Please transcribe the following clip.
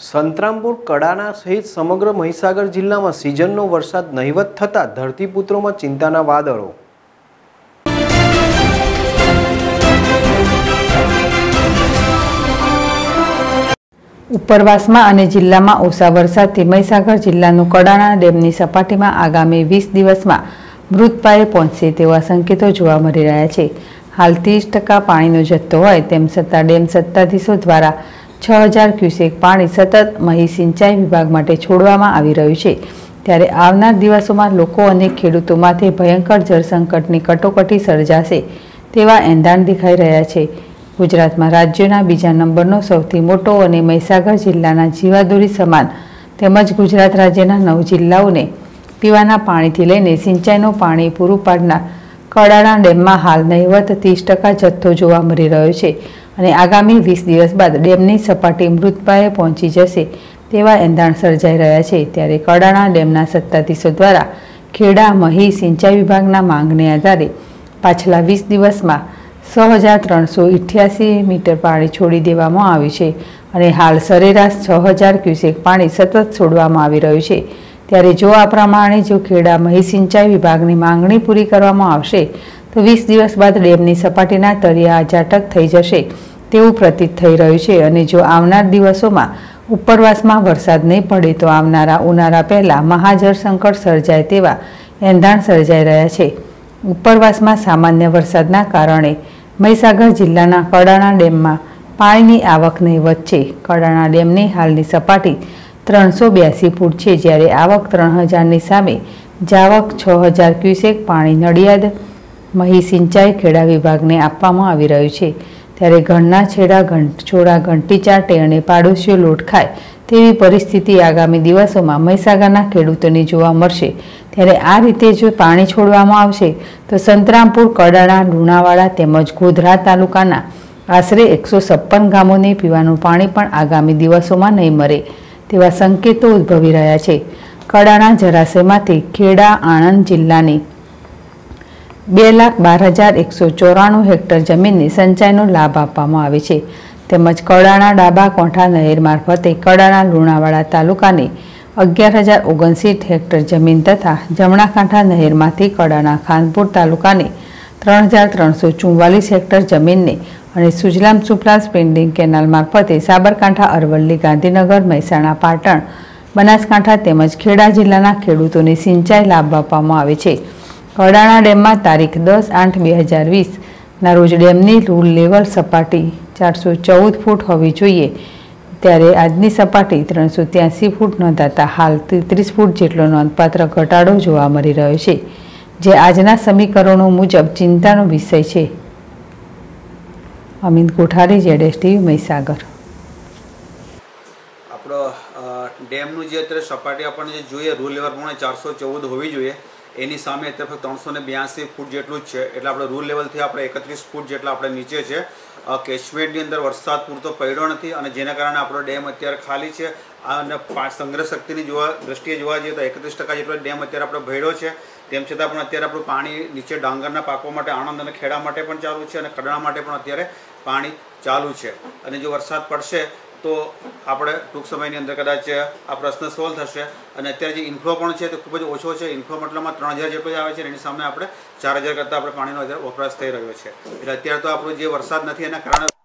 સંતરામપુર કડાના સહિત સમગ્ર મહીસાગર જિલ્લામાં સિઝનનો વરસાદ નહીવત થતાં ધરતીપુત્રોમાં ચિંતાના વાદળો. ઉપરવાસમાં અને જિલ્લામાં ઓછા વરસાદથી મહીસાગર જિલ્લાનું કડાણા ડેમની સપાટીમાં આગામી વીસ દિવસમાં મૃતપાયે પહોંચશે તેવા સંકેતો જોવા મળી રહ્યા છે. હાલ ત્રીસ ટકા પાણીનો જથ્થો હોય તેમ છતાં ડેમ સત્તાધીશો દ્વારા છ હજાર ક્યુસેક પાણી સતત મહી સિંચાઈ વિભાગ માટે છોડવામાં આવી રહ્યું છે. ત્યારે આવનાર દિવસોમાં લોકો અને ખેડૂતો માથે ભયંકર જળસંકટની કટોકટી સર્જાશે તેવા એંધાણ દેખાઈ રહ્યા છે. ગુજરાતમાં રાજ્યના બીજા નંબરનો સૌથી મોટો અને મહીસાગર જિલ્લાના જીવાદોરી સમાન તેમજ ગુજરાત રાજ્યના નવ જિલ્લાઓને પીવાના પાણીથી લઈને સિંચાઈનું પાણી પૂરું પાડનાર કડાણા ડેમમાં હાલ નહિવત ત્રીસ ટકા જથ્થો જોવા મળી રહ્યો છે. અને આગામી વીસ દિવસ બાદ ડેમની સપાટી મૃતપાયે પહોંચી જશે તેવા એંધાણ સર્જાઈ રહ્યા છે. ત્યારે કડાણા ડેમના સત્તાધીશો દ્વારા ખેડા, મહી, સિંચાઈ વિભાગના માંગને આધારે પાછલા વીસ દિવસમાં છ હજાર ત્રણસો ઇઠ્યાસી મીટર પાણી છોડી દેવામાં આવ્યું છે અને હાલ સરેરાશ છ હજાર ક્યુસેક પાણી સતત છોડવામાં આવી રહ્યું છે. ત્યારે જો આ પ્રમાણે જો ખેડા, મહી સિંચાઈ વિભાગની માંગણી પૂરી કરવામાં આવશે તો વીસ દિવસ બાદ ડેમની સપાટીના તળિયા અજાટક થઈ જશે તેવું પ્રતીત થઈ રહ્યું છે અને જો આવનાર દિવસોમાં ઉપરવાસમાં વરસાદ નહીં પડે તો આવનારા ઉનાળા પહેલાં મહાજળ સંકટ સર્જાય તેવા એંધાણ સર્જાઈ રહ્યા છે. ઉપરવાસમાં સામાન્ય વરસાદના કારણે મહીસાગર જિલ્લાના કડાણા ડેમમાં પાણીની આવક નહીવત છે કડાણા ડેમની હાલની સપાટી ત્રણસો બ્યાસી ફૂટ છે, જ્યારે આવક ત્રણ હજારની સામે જાવક છ હજાર ક્યુસેક પાણી નડિયાદ મહી સિંચાઈ ખેડા વિભાગને આપવામાં આવી રહ્યું છે. ત્યારે ઘરના છેડા છોડા ઘંટી ચાટે અને પાડોશીઓ લોટ ખાય તેવી પરિસ્થિતિ આગામી દિવસોમાં મહીસાગરના ખેડૂતોને જોવા મળશે. ત્યારે આ રીતે જો પાણી છોડવામાં આવશે, તો સંતરામપુર, કડાણા, લુણાવાડા તેમજ ગોધરા તાલુકાના આશરે એકસો છપ્પન ગામોને પીવાનું પાણી પણ આગામી દિવસોમાં નહીં મળે તેવા સંકેતો ઉદ્ભવી રહ્યા છે. કડાણા જળાશયમાંથી ખેડા, આણંદ જિલ્લાની બે લાખ બાર હજાર એકસો ચોરાણું હેક્ટર જમીનને સિંચાઈનો લાભ આપવામાં આવે છે. તેમજ કડાણા ડાબા કોઠા નહેર મારફતે કડાણા લુણાવાડા તાલુકાને અગિયાર હજાર ઓગણસીઠ હેક્ટર જમીન તથા જમણા કાંઠા નહેરમાંથી કડાણા ખાનપુર તાલુકાને ત્રણ હજાર ત્રણસો ચુમ્વાલીસ હેક્ટર જમીનને અને સુજલામ સુફલામ સ્પેન્ડિંગ કેનાલ મારફતે સાબરકાંઠા, અરવલ્લી, ગાંધીનગર, મહેસાણા, પાટણ, બનાસકાંઠા તેમજ ખેડા જિલ્લાના ખેડૂતોને સિંચાઈ લાભ આપવામાં આવે છે. કડાણા ડેમમાં તારીખ દસ આઠ બે હજાર વીસના રોજ ડેમની રૂલ લેવલ સપાટી ચારસો ચૌદ ફૂટ હોવી જોઈએ. ત્યારે આજની સપાટી ત્રણસો ત્યાસી ફૂટ નોંધાતા હાલ ત્રીસ ફૂટ જેટલો નોંધપાત્ર ઘટાડો જોવા મળી રહ્યો છે. જે આજના સમીકરણો મુજબ ચિંતાનો વિષય છે. અમિત કોઠારી, જેડેશ ટીવી, મહીસાગર. આપણો ડેમનું જે અત્યારે સપાટી આપણને જોઈએ, રૂલ લેવલ પ્રમાણે ચારસો ચૌદ હોવી જોઈએ. એની સામે અત્યારે ત્રણસો ને બ્યાસી ફૂટ જેટલું જ છે. એટલે આપણે રૂલ લેવલથી આપણે એકત્રીસ ફૂટ જેટલા આપણે નીચે છે. કેશમેરની અંદર વરસાદ પૂરતો પડ્યો નથી અને જેના કારણે આપણો ડેમ અત્યારે ખાલી છે. અને સંગ્રહ શક્તિની જોવા, દ્રષ્ટિએ જોવા જઈએ તો એકત્રીસ ટકા જેટલો ડેમ અત્યારે આપણે ભર્યો છે. તેમ છતાં પણ અત્યારે આપણું પાણી નીચે ડાંગરના પાકવા માટે, આણંદ અને ખેડા માટે પણ ચાલુ છે અને કડાણા માટે પણ અત્યારે પાણી ચાલુ છે. અને જો વરસાદ પડશે તો આપણે ટૂંક સમયની અંદર કદાચ આ પ્રશ્ન સોલ્વ થશે. અને અત્યારે જે ઇન્ફ્લો પણ છે તે ખૂબ જ ઓછો છે. ઇન્ફ્લો મતલબમાં ત્રણ હજાર જેટલો જ આવે છે એની સામે આપણે ચાર હજાર કરતાં આપણે પાણીનો વધારે વપરાશ થઈ રહ્યો છે. એટલે અત્યારે તો આપણો જે વરસાદ નથી એના કારણે